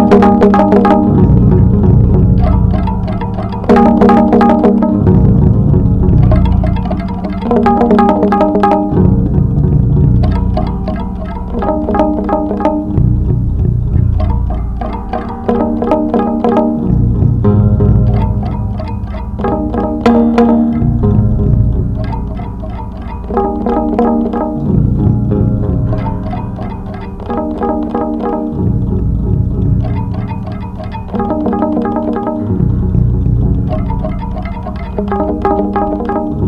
Thank Thank you.